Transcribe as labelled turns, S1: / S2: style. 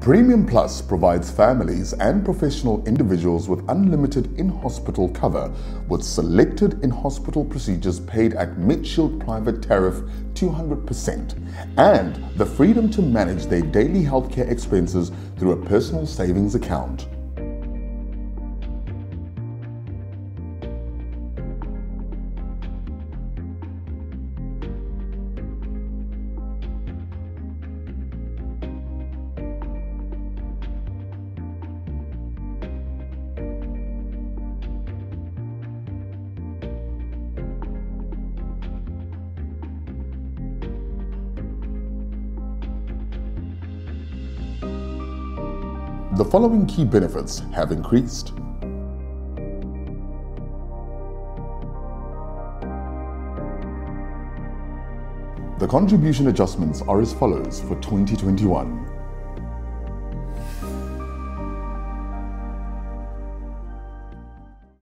S1: Premium Plus provides families and professional individuals with unlimited in-hospital cover with selected in-hospital procedures paid at MedShield private tariff 200% and the freedom to manage their daily healthcare expenses through a personal savings account. The following key benefits have increased. The contribution adjustments are as follows for 2021.